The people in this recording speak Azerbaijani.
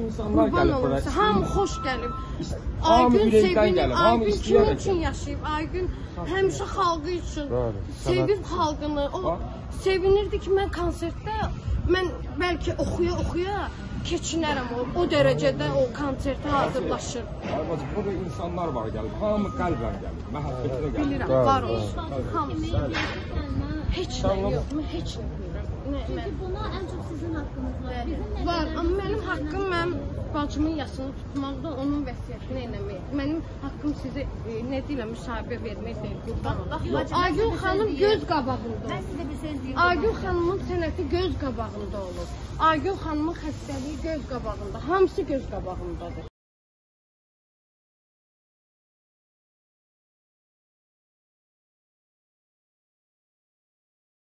İnsanlar Qurban gəlib bura. hamı xoş gəlib. Aygün sevinir, Aygün kimin üçün yaşayıb? Aygün həmişə xalqı üçün sevib xalqını. O sevinirdi ki, mən konsertdə mən bəlkə oxuya oxuya keçinərəm o, o dərəcədə o konsertə hazırlaşır. Bacı, burada insanlar var gəlib. Hamı qəlbən gəlib. Məhəbbətinə gəlib. Bilirəm, var olsun. Hamısı. Heç nə yox, mən heç nə bilmirəm. Mən Çünkü buna en çok sizin hakkınız var. Bizim Var, amma mənim haqqım mənim bacımın yasını tutmaqda, onun vəsiyyətini eləmək. Mənim haqqım sizə e, nə deyirəm, müsahibə vermək deyil, qurban olaq. Aygün xanım göz qabağında Ben olur. Aygün xanımın sənəti göz qabağında olur. Aygün xanımın xəstəliyi göz qabağında. Hamısı göz qabağındadır.